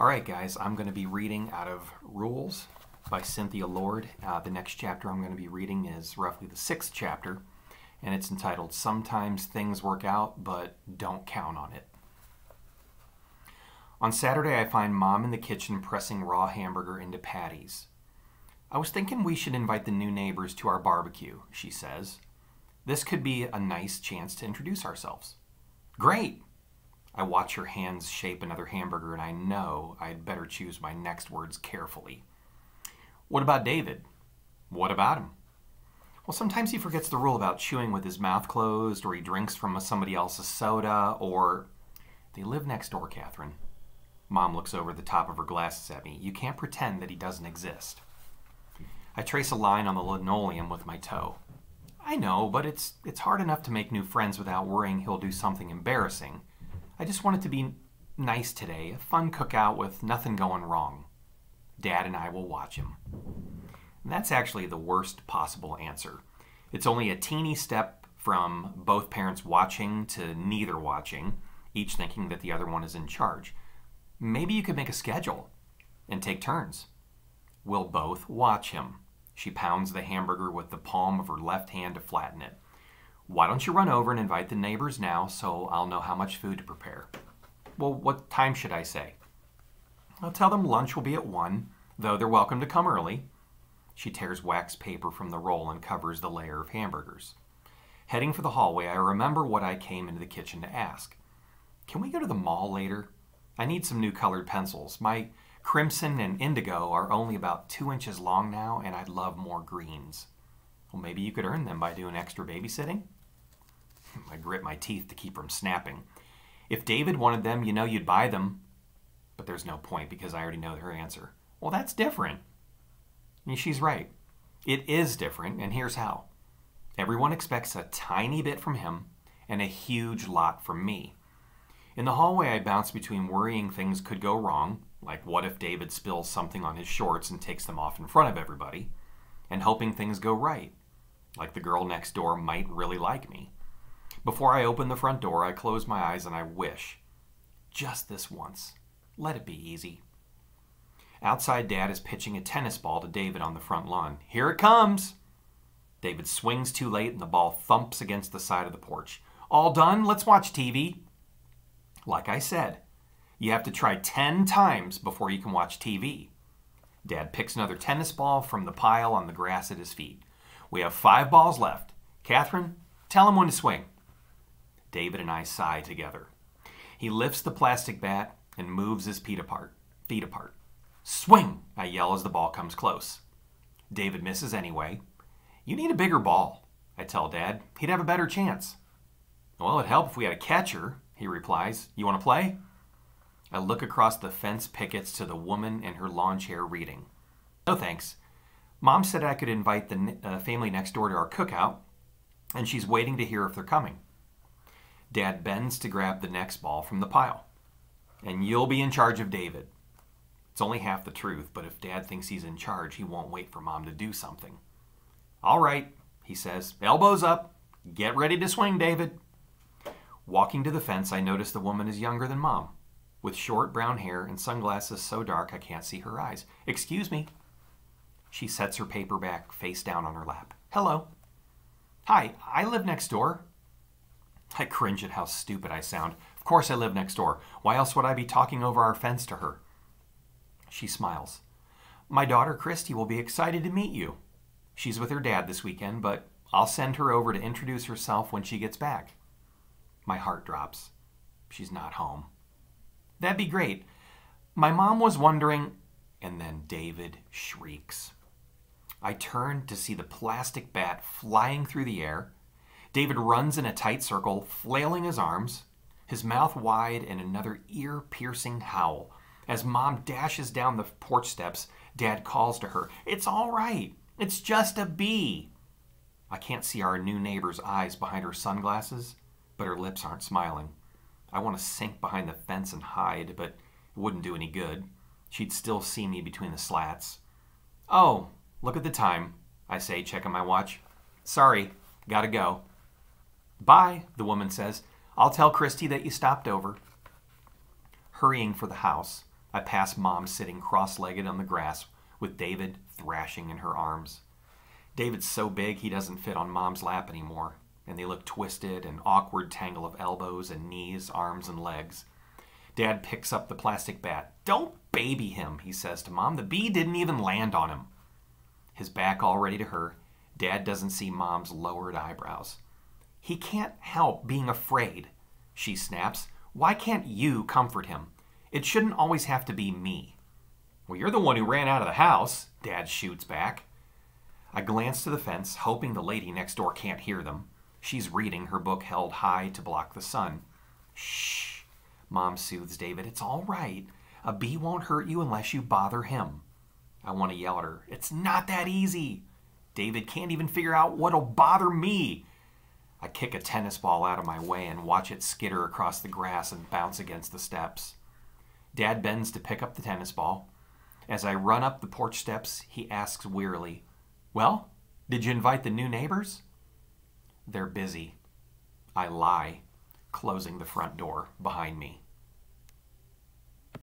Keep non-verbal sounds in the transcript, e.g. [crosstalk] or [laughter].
All right, guys, I'm going to be reading out of Rules by Cynthia Lord. Uh, the next chapter I'm going to be reading is roughly the sixth chapter, and it's entitled Sometimes Things Work Out, but Don't Count on It. On Saturday, I find Mom in the kitchen pressing raw hamburger into patties. I was thinking we should invite the new neighbors to our barbecue, she says. This could be a nice chance to introduce ourselves. Great! I watch her hands shape another hamburger and I know I'd better choose my next words carefully. What about David? What about him? Well, sometimes he forgets the rule about chewing with his mouth closed, or he drinks from somebody else's soda, or. They live next door, Catherine. Mom looks over the top of her glasses at me. You can't pretend that he doesn't exist. I trace a line on the linoleum with my toe. I know, but it's it's hard enough to make new friends without worrying he'll do something embarrassing. I just want it to be nice today, a fun cookout with nothing going wrong. Dad and I will watch him. And that's actually the worst possible answer. It's only a teeny step from both parents watching to neither watching, each thinking that the other one is in charge. Maybe you could make a schedule and take turns. We'll both watch him. She pounds the hamburger with the palm of her left hand to flatten it. Why don't you run over and invite the neighbors now so I'll know how much food to prepare? Well, what time should I say? I'll tell them lunch will be at 1, though they're welcome to come early. She tears wax paper from the roll and covers the layer of hamburgers. Heading for the hallway, I remember what I came into the kitchen to ask. Can we go to the mall later? I need some new colored pencils. My crimson and indigo are only about two inches long now, and I'd love more greens. Well, maybe you could earn them by doing extra babysitting? [laughs] I grit my teeth to keep from snapping. If David wanted them, you know you'd buy them. But there's no point because I already know her answer. Well, that's different. And she's right. It is different, and here's how. Everyone expects a tiny bit from him and a huge lot from me. In the hallway, I bounce between worrying things could go wrong, like what if David spills something on his shorts and takes them off in front of everybody, and hoping things go right, like the girl next door might really like me. Before I open the front door, I close my eyes and I wish. Just this once. Let it be easy. Outside, Dad is pitching a tennis ball to David on the front lawn. Here it comes! David swings too late and the ball thumps against the side of the porch. All done? Let's watch TV. Like I said, you have to try 10 times before you can watch TV. Dad picks another tennis ball from the pile on the grass at his feet. We have five balls left. Catherine, tell him when to swing. David and I sigh together. He lifts the plastic bat and moves his feet apart. Feet apart. Swing! I yell as the ball comes close. David misses anyway. You need a bigger ball, I tell Dad. He'd have a better chance. Well, it'd help if we had a catcher, he replies. You want to play? I look across the fence pickets to the woman in her lawn chair reading. No thanks. Mom said I could invite the uh, family next door to our cookout, and she's waiting to hear if they're coming. Dad bends to grab the next ball from the pile. And you'll be in charge of David. It's only half the truth, but if Dad thinks he's in charge, he won't wait for Mom to do something. All right, he says. Elbows up. Get ready to swing, David. Walking to the fence, I notice the woman is younger than Mom, with short brown hair and sunglasses so dark I can't see her eyes. Excuse me. She sets her paper back face down on her lap. Hello. Hi, I live next door. I cringe at how stupid I sound. Of course I live next door. Why else would I be talking over our fence to her? She smiles. My daughter Christy will be excited to meet you. She's with her dad this weekend, but I'll send her over to introduce herself when she gets back. My heart drops. She's not home. That'd be great. My mom was wondering, and then David shrieks. I turn to see the plastic bat flying through the air David runs in a tight circle, flailing his arms, his mouth wide in another ear piercing howl. As mom dashes down the porch steps, dad calls to her, It's all right. It's just a bee. I can't see our new neighbor's eyes behind her sunglasses, but her lips aren't smiling. I want to sink behind the fence and hide, but it wouldn't do any good. She'd still see me between the slats. Oh, look at the time, I say, checking my watch. Sorry, gotta go. Bye, the woman says. I'll tell Christy that you stopped over. Hurrying for the house, I pass Mom sitting cross legged on the grass with David thrashing in her arms. David's so big he doesn't fit on Mom's lap anymore, and they look twisted, an awkward tangle of elbows and knees, arms, and legs. Dad picks up the plastic bat. Don't baby him, he says to Mom. The bee didn't even land on him. His back already to her, Dad doesn't see Mom's lowered eyebrows. He can't help being afraid, she snaps. Why can't you comfort him? It shouldn't always have to be me. Well, you're the one who ran out of the house, Dad shoots back. I glance to the fence, hoping the lady next door can't hear them. She's reading, her book held high to block the sun. Shh, Mom soothes David. It's all right. A bee won't hurt you unless you bother him. I want to yell at her. It's not that easy. David can't even figure out what'll bother me. I kick a tennis ball out of my way and watch it skitter across the grass and bounce against the steps. Dad bends to pick up the tennis ball. As I run up the porch steps, he asks wearily, Well, did you invite the new neighbors? They're busy. I lie, closing the front door behind me.